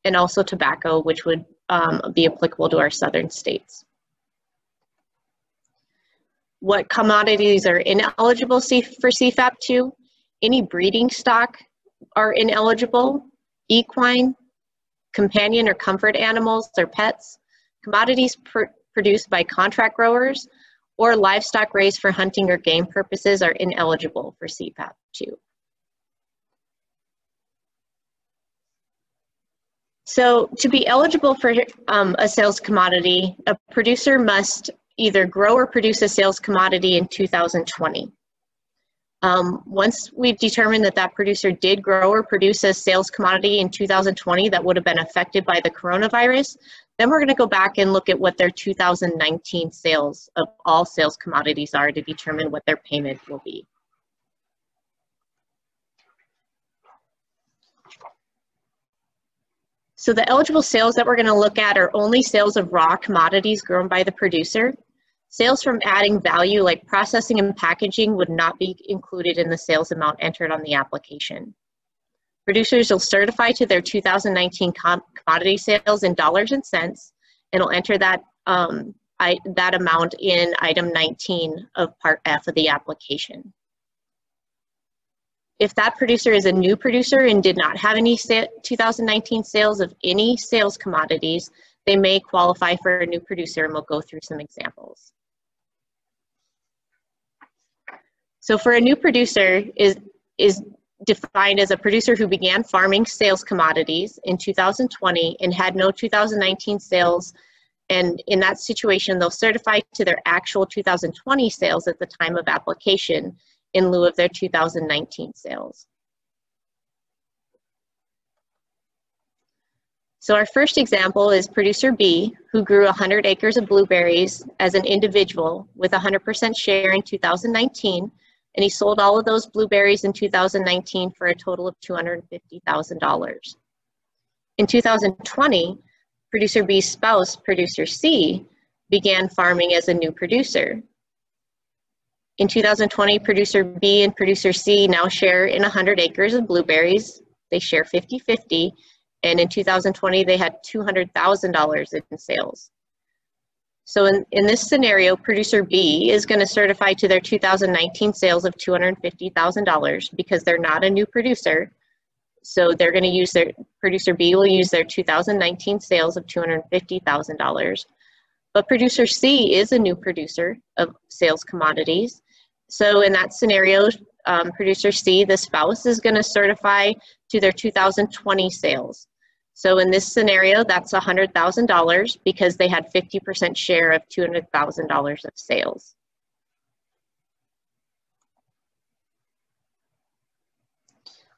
and also tobacco, which would um, be applicable to our southern states. What commodities are ineligible for CFAP2? Any breeding stock are ineligible, equine, companion or comfort animals or pets, commodities pr produced by contract growers, or livestock raised for hunting or game purposes are ineligible for CFAP2. So to be eligible for um, a sales commodity, a producer must either grow or produce a sales commodity in 2020. Um, once we've determined that that producer did grow or produce a sales commodity in 2020 that would have been affected by the coronavirus, then we're going to go back and look at what their 2019 sales of all sales commodities are to determine what their payment will be. So the eligible sales that we're going to look at are only sales of raw commodities grown by the producer. Sales from adding value like processing and packaging would not be included in the sales amount entered on the application. Producers will certify to their 2019 commodity sales in dollars and cents and will enter that, um, I, that amount in item 19 of part F of the application. If that producer is a new producer and did not have any 2019 sales of any sales commodities, they may qualify for a new producer and we'll go through some examples. So for a new producer is, is defined as a producer who began farming sales commodities in 2020 and had no 2019 sales and in that situation they'll certify to their actual 2020 sales at the time of application in lieu of their 2019 sales. So our first example is producer B, who grew 100 acres of blueberries as an individual with 100% share in 2019, and he sold all of those blueberries in 2019 for a total of $250,000. In 2020, producer B's spouse, producer C, began farming as a new producer. In 2020, producer B and producer C now share in 100 acres of blueberries. They share 50-50, and in 2020, they had $200,000 in sales. So in, in this scenario, producer B is going to certify to their 2019 sales of $250,000 because they're not a new producer. So they're going to use their, producer B will use their 2019 sales of $250,000. But producer C is a new producer of sales commodities. So in that scenario, um, producer C, the spouse, is going to certify to their 2020 sales. So in this scenario, that's $100,000 because they had 50% share of $200,000 of sales.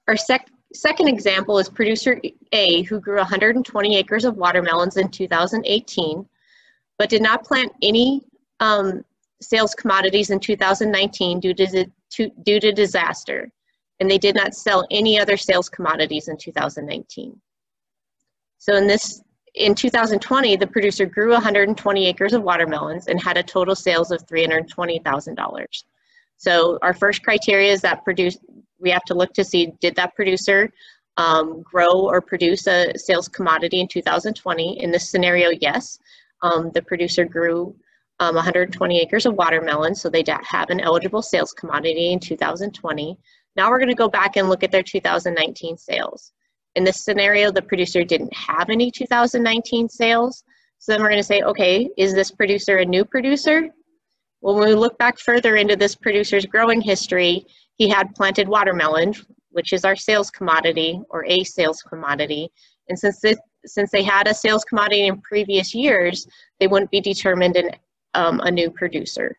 Our sec second example is producer A, who grew 120 acres of watermelons in 2018, but did not plant any um, sales commodities in 2019 due to, to, due to disaster, and they did not sell any other sales commodities in 2019. So in this, in 2020, the producer grew 120 acres of watermelons and had a total sales of $320,000. So our first criteria is that produce, we have to look to see did that producer um, grow or produce a sales commodity in 2020? In this scenario, yes. Um, the producer grew um, 120 acres of watermelon, so they have an eligible sales commodity in 2020. Now we're going to go back and look at their 2019 sales. In this scenario, the producer didn't have any 2019 sales. So then we're going to say, okay, is this producer a new producer? When we look back further into this producer's growing history, he had planted watermelon, which is our sales commodity or a sales commodity. And since this, since they had a sales commodity in previous years, they wouldn't be determined in um, a new producer.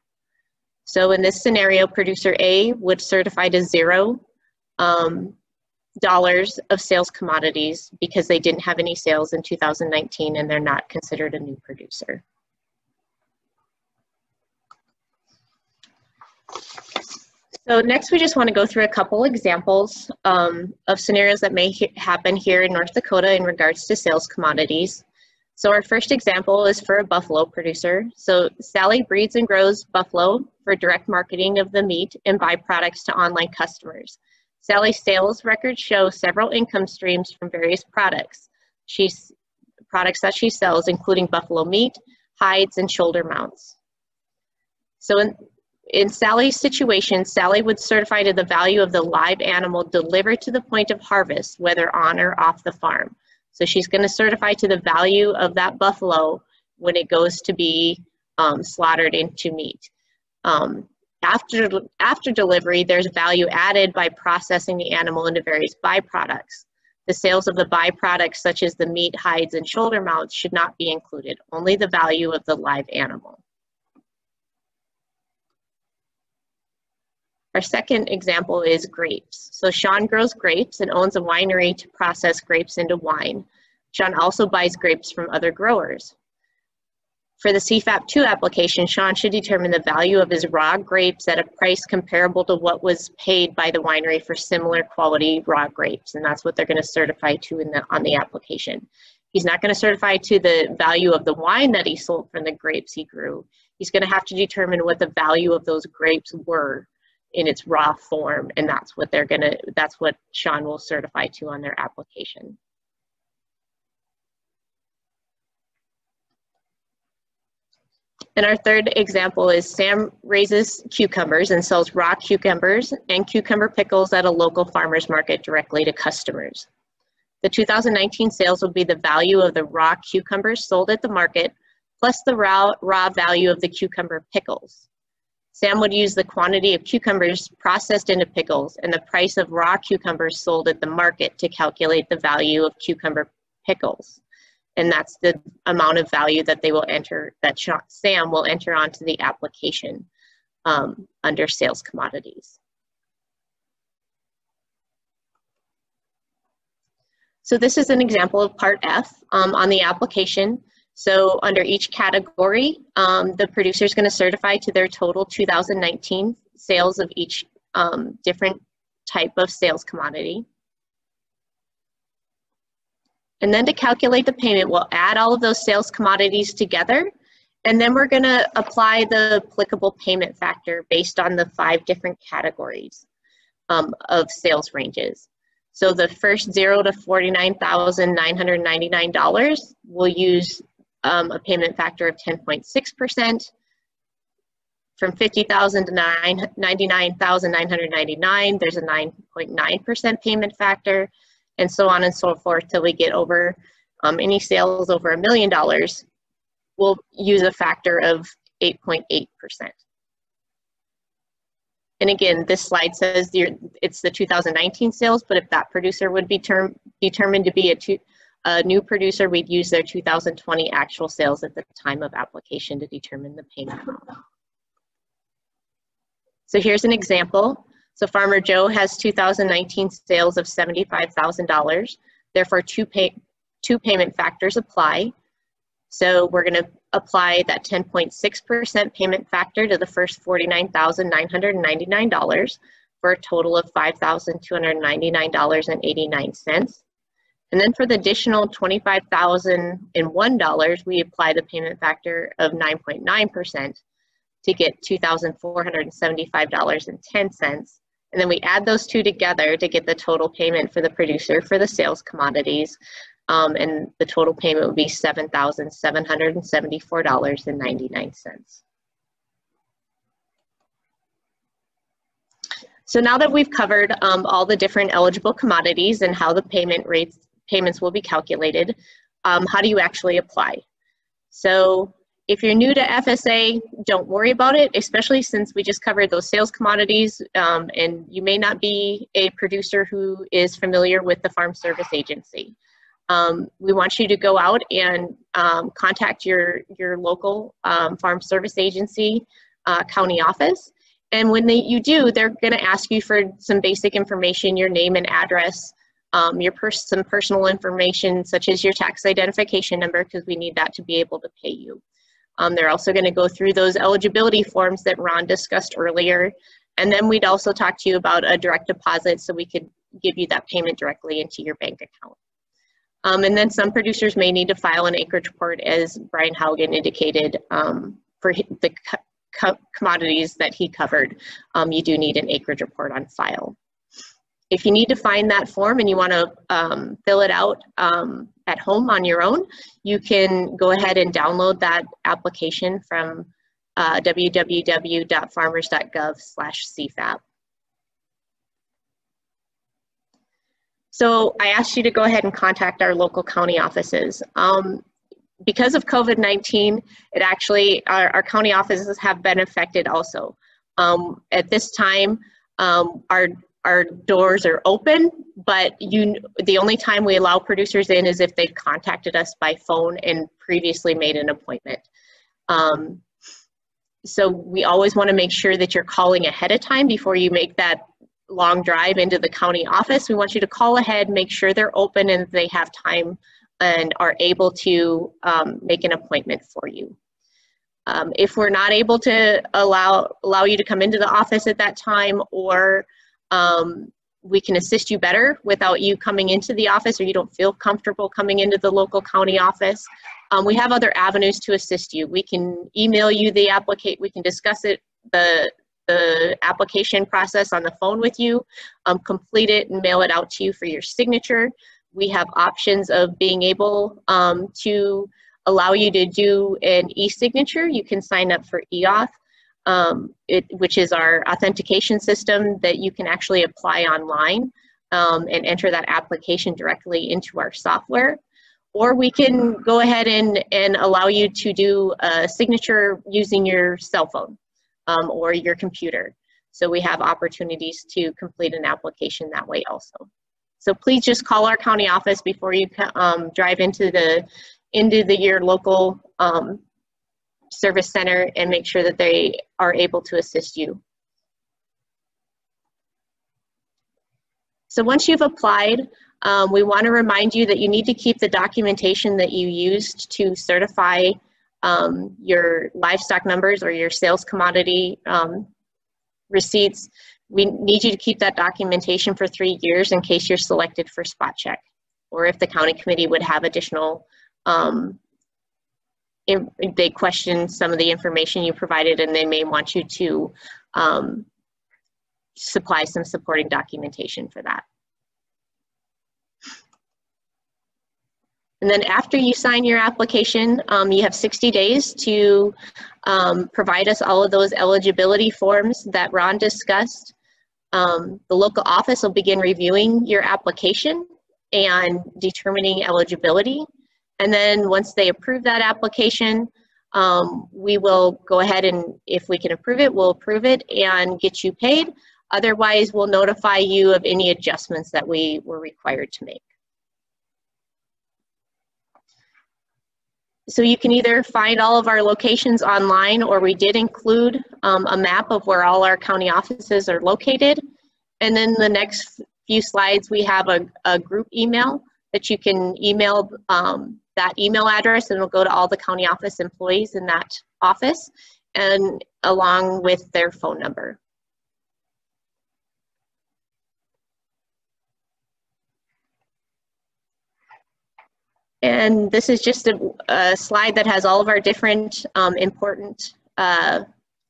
So in this scenario, producer A would certify to zero um, dollars of sales commodities because they didn't have any sales in 2019 and they're not considered a new producer. So next we just want to go through a couple examples um, of scenarios that may happen here in North Dakota in regards to sales commodities. So our first example is for a buffalo producer. So Sally breeds and grows buffalo for direct marketing of the meat and byproducts to online customers. Sally's sales records show several income streams from various products. She's products that she sells, including buffalo meat, hides, and shoulder mounts. So in, in Sally's situation, Sally would certify to the value of the live animal delivered to the point of harvest, whether on or off the farm. So she's going to certify to the value of that buffalo when it goes to be um, slaughtered into meat. Um, after, after delivery, there's value added by processing the animal into various byproducts. The sales of the byproducts, such as the meat, hides, and shoulder mounts, should not be included, only the value of the live animal. Our second example is grapes. So Sean grows grapes and owns a winery to process grapes into wine. Sean also buys grapes from other growers. For the CFAP 2 application, Sean should determine the value of his raw grapes at a price comparable to what was paid by the winery for similar quality raw grapes, and that's what they're going to certify to in the, on the application. He's not going to certify to the value of the wine that he sold from the grapes he grew. He's going to have to determine what the value of those grapes were in its raw form, and that's what they're to, that's what Sean will certify to on their application. And our third example is Sam raises cucumbers and sells raw cucumbers and cucumber pickles at a local farmer's market directly to customers. The 2019 sales will be the value of the raw cucumbers sold at the market plus the raw, raw value of the cucumber pickles. Sam would use the quantity of cucumbers processed into pickles and the price of raw cucumbers sold at the market to calculate the value of cucumber pickles and that's the amount of value that they will enter, that SAM will enter onto the application um, under sales commodities. So this is an example of Part F um, on the application. So under each category, um, the producer is going to certify to their total 2019 sales of each um, different type of sales commodity. And then to calculate the payment, we'll add all of those sales commodities together. And then we're gonna apply the applicable payment factor based on the five different categories um, of sales ranges. So the first zero to $49,999, we'll use um, a payment factor of 10.6%. From 50,000 to 99,999, there's a 9.9% payment factor and so on and so forth till we get over um, any sales over a million dollars, we'll use a factor of 8.8%. And again, this slide says it's the 2019 sales, but if that producer would be term, determined to be a, two, a new producer, we'd use their 2020 actual sales at the time of application to determine the payment amount. So here's an example. So Farmer Joe has 2019 sales of $75,000. Therefore, two, pay, two payment factors apply. So we're going to apply that 10.6% payment factor to the first $49,999 for a total of $5,299.89. And then for the additional $25,001, we apply the payment factor of 9.9% to get $2,475.10. And then we add those two together to get the total payment for the producer for the sales commodities. Um, and the total payment would be $7,774.99. So now that we've covered um, all the different eligible commodities and how the payment rates payments will be calculated, um, how do you actually apply? So if you're new to FSA, don't worry about it, especially since we just covered those sales commodities um, and you may not be a producer who is familiar with the Farm Service Agency. Um, we want you to go out and um, contact your, your local um, Farm Service Agency uh, county office. And when they, you do, they're gonna ask you for some basic information, your name and address, um, your pers some personal information such as your tax identification number because we need that to be able to pay you. Um, they're also going to go through those eligibility forms that Ron discussed earlier. And then we'd also talk to you about a direct deposit so we could give you that payment directly into your bank account. Um, and then some producers may need to file an acreage report as Brian Haugen indicated um, for the co commodities that he covered. Um, you do need an acreage report on file. If you need to find that form and you want to um, fill it out um, at home on your own, you can go ahead and download that application from uh, www.farmers.gov slash CFAP. So I asked you to go ahead and contact our local county offices. Um, because of COVID-19, it actually, our, our, county offices have been affected also. Um, at this time, um, our our doors are open, but you the only time we allow producers in is if they've contacted us by phone and previously made an appointment. Um, so we always want to make sure that you're calling ahead of time before you make that long drive into the county office. We want you to call ahead, make sure they're open and they have time and are able to um, make an appointment for you. Um, if we're not able to allow allow you to come into the office at that time or um, we can assist you better without you coming into the office or you don't feel comfortable coming into the local county office, um, we have other avenues to assist you. We can email you the applicate, we can discuss it, the, the application process on the phone with you, um, complete it and mail it out to you for your signature. We have options of being able um, to allow you to do an e-signature. You can sign up for eAuth, um, it, which is our authentication system that you can actually apply online um, and enter that application directly into our software. Or we can go ahead and, and allow you to do a signature using your cell phone um, or your computer. So we have opportunities to complete an application that way also. So please just call our county office before you um, drive into the into the your local um, service center and make sure that they are able to assist you. So once you've applied, um, we want to remind you that you need to keep the documentation that you used to certify um, your livestock numbers or your sales commodity um, receipts. We need you to keep that documentation for three years in case you're selected for spot check or if the county committee would have additional um, they question some of the information you provided and they may want you to um, supply some supporting documentation for that. And then after you sign your application, um, you have 60 days to um, provide us all of those eligibility forms that Ron discussed. Um, the local office will begin reviewing your application and determining eligibility. And then once they approve that application, um, we will go ahead and if we can approve it, we'll approve it and get you paid. Otherwise, we'll notify you of any adjustments that we were required to make. So you can either find all of our locations online or we did include um, a map of where all our county offices are located. And then the next few slides, we have a, a group email that you can email um, that email address and it'll go to all the county office employees in that office and along with their phone number. And this is just a, a, slide that has all of our different um, important uh,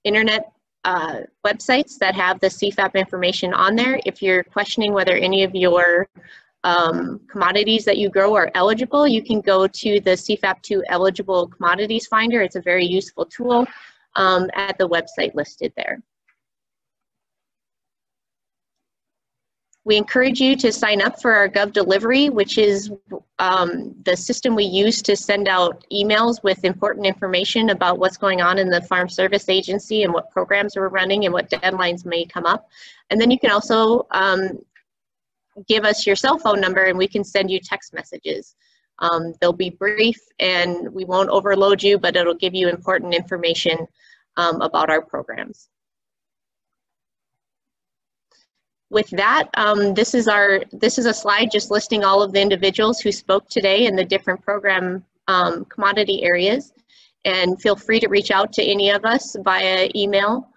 internet uh, websites that have the CFAP information on there. If you're questioning whether any of your um, commodities that you grow are eligible, you can go to the CFAP2 eligible commodities finder. It's a very useful tool um, at the website listed there. We encourage you to sign up for our Gov Delivery, which is um, the system we use to send out emails with important information about what's going on in the Farm Service Agency and what programs we're running and what deadlines may come up. And then you can also um, give us your cell phone number and we can send you text messages. Um, they'll be brief and we won't overload you, but it'll give you important information um, about our programs. With that, um, this is our this is a slide just listing all of the individuals who spoke today in the different program um, commodity areas. And feel free to reach out to any of us via email,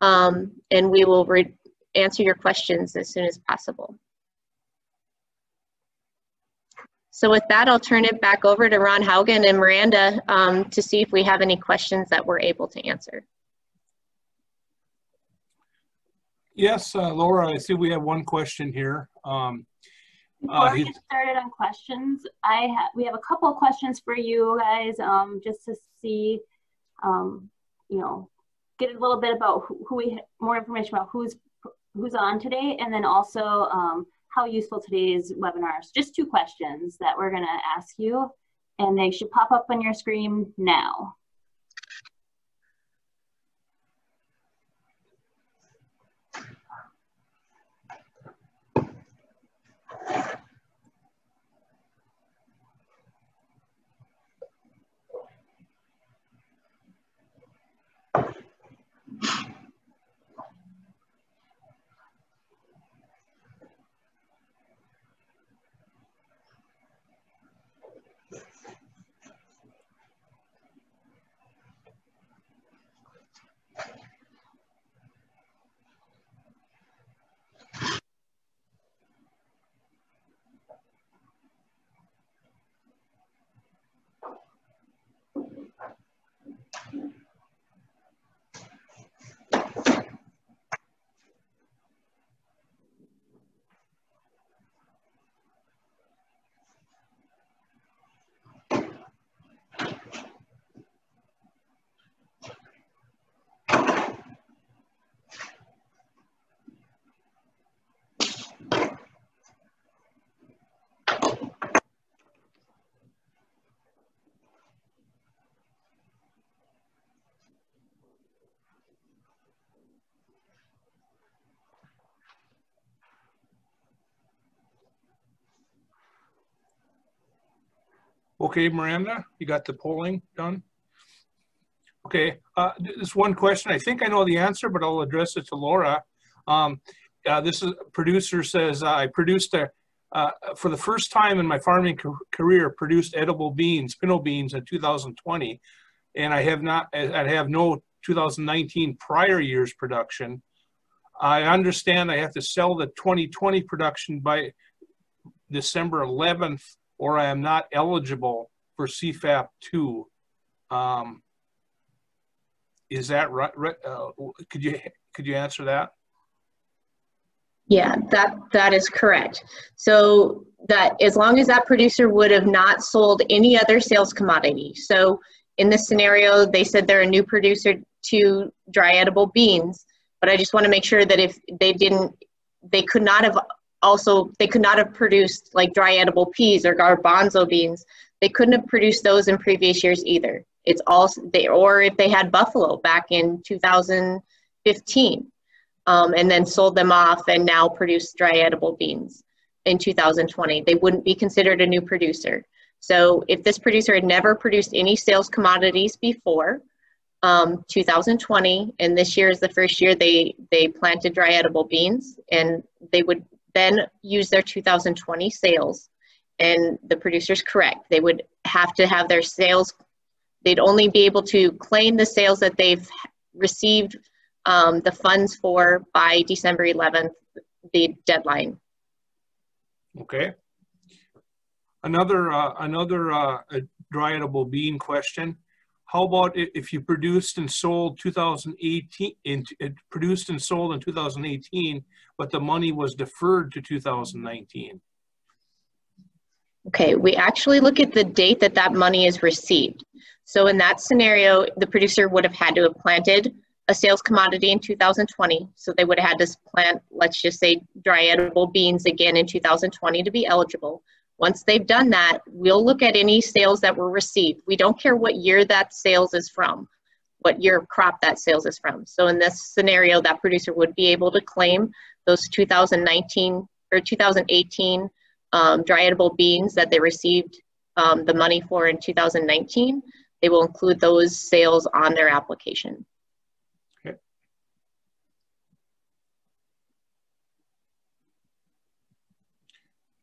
um, and we will answer your questions as soon as possible. So with that, I'll turn it back over to Ron Haugen and Miranda um, to see if we have any questions that we're able to answer. Yes, uh, Laura, I see we have one question here. Um, Before uh, we get started on questions, I ha we have a couple of questions for you guys um, just to see, um, you know, get a little bit about who, who we, more information about who's who's on today, and then also um, how useful today's webinar is. Just two questions that we're going to ask you, and they should pop up on your screen now. Okay, Miranda, you got the polling done? Okay, uh, this one question, I think I know the answer, but I'll address it to Laura. Um, uh, this is, producer says, uh, I produced a, uh, for the first time in my farming career, produced edible beans, pinto beans in 2020. And I have not, I have no 2019 prior year's production. I understand I have to sell the 2020 production by December 11th, or I am not eligible for CFAP 2. Um, is that right? Uh, could you could you answer that? Yeah, that that is correct. So that as long as that producer would have not sold any other sales commodity. So in this scenario, they said they're a new producer to dry edible beans, but I just want to make sure that if they didn't, they could not have also they could not have produced like dry edible peas or garbanzo beans. They couldn't have produced those in previous years either. It's all they or if they had buffalo back in 2015 um, and then sold them off and now produce dry edible beans in 2020. They wouldn't be considered a new producer. So if this producer had never produced any sales commodities before um, 2020, and this year is the first year they, they planted dry edible beans, and they would then use their 2020 sales. And the producer's correct. They would have to have their sales, they'd only be able to claim the sales that they've received um, the funds for by December 11th, the deadline. Okay. Another uh, another uh, dry edible bean question. How about if you produced and sold 2018, in, produced and sold in 2018, but the money was deferred to 2019? Okay, we actually look at the date that that money is received. So in that scenario, the producer would have had to have planted a sales commodity in 2020. So they would have had to plant, let's just say, dry edible beans again in 2020 to be eligible. Once they've done that, we'll look at any sales that were received. We don't care what year that sales is from, what year crop that sales is from. So in this scenario, that producer would be able to claim those 2019 or 2018 um, dry edible beans that they received um, the money for in 2019. They will include those sales on their application. Okay.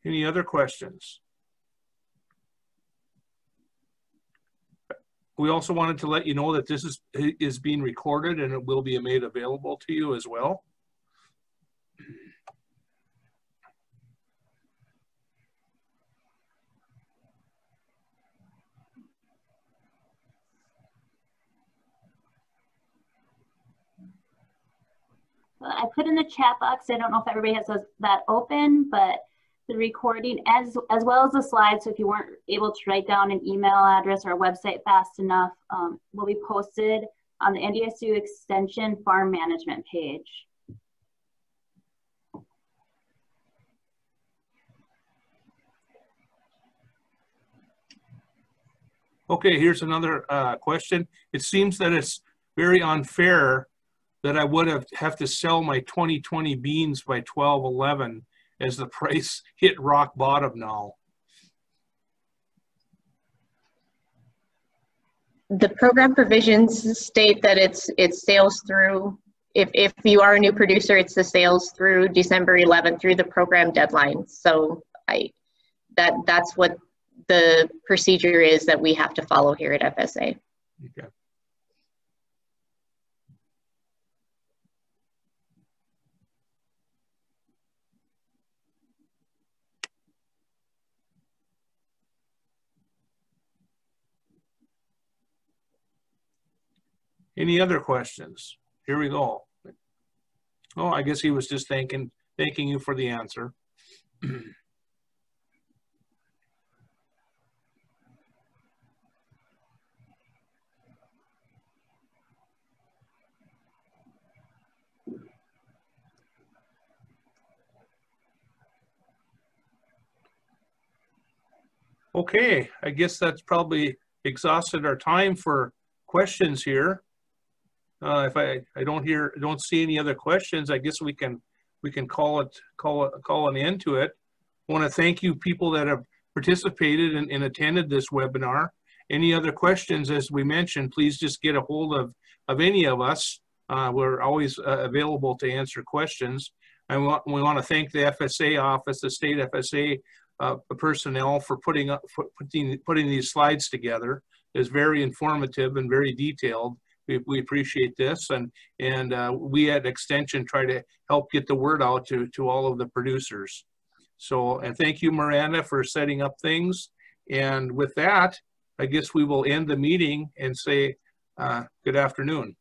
Any other questions? We also wanted to let you know that this is, is being recorded and it will be made available to you as well. I put in the chat box. I don't know if everybody has that open, but the recording as as well as the slides. So if you weren't able to write down an email address or a website fast enough, um, will be posted on the NDSU Extension Farm Management page. Okay, here's another uh, question. It seems that it's very unfair that I would have, have to sell my 2020 beans by 1211 as the price hit rock bottom now? The program provisions state that it's it's sales through if, if you are a new producer, it's the sales through December 11th through the program deadline. So I that that's what the procedure is that we have to follow here at FSA. Okay. Any other questions? Here we go. Oh, I guess he was just thanking, thanking you for the answer. Okay, I guess that's probably exhausted our time for questions here. Uh, if I, I don't hear, don't see any other questions, I guess we can, we can call it, call it, call an end to it. I want to thank you people that have participated and, and attended this webinar. Any other questions, as we mentioned, please just get a hold of, of any of us. Uh, we're always uh, available to answer questions. And we want, we want to thank the FSA office, the state FSA uh, personnel for putting up for putting putting these slides together. It's very informative and very detailed. We, we appreciate this, and and uh, we at Extension try to help get the word out to to all of the producers. So, and thank you, Miranda, for setting up things. And with that, I guess we will end the meeting and say uh, good afternoon.